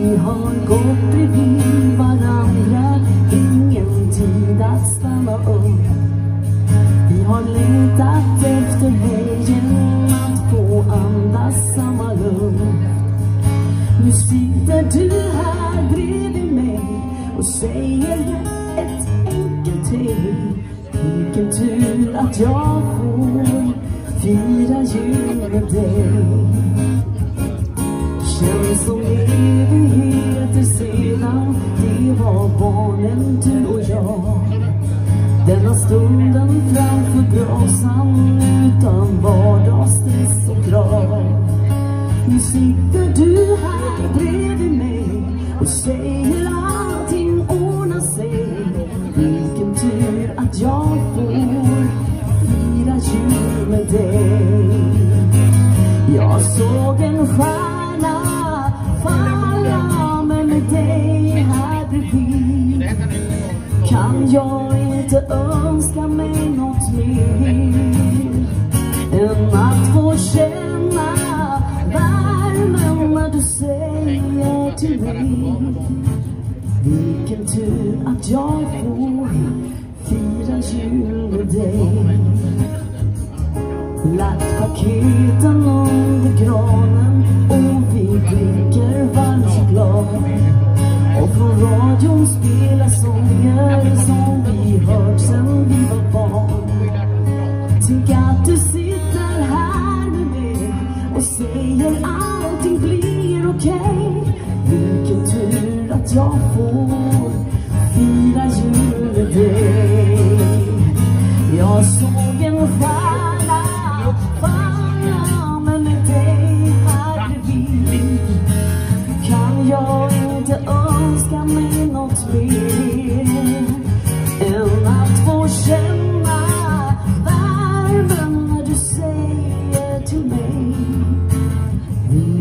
Vi har gått bredvid varandra. Ingen tid att stanna upp. Vi har letat efter helgen Att få andas samma luft. Nu sitter du här bredvid mig Och säger ett enkelt hej Vilken tur att jag får fira jul med dig. Känns som evigheter sedan vi var barnen du och jag Denna stunden framför brasan utan vardagsstress och krav. Nu sitter du här bredvid mig och säger allting ordnar sig. Vilken tur att jag får fira jul med dig. Jag såg en stjärna kan jag inte önska mig något mer än att få känna värmen när du säger till mig vilken tur att jag får fira jul med dig. Lagt paketen under granen. Spela sånger som vi hört sen vi var barn Tänk att du sitter här med mig och säger allting blir okej okay. Vilken tur att jag får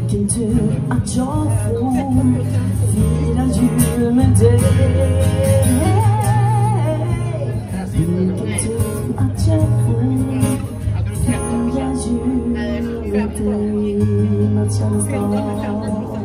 vilken tur att jag får fira jul med dig vilken tur att jag får fira jul med dig Mats Kärnestad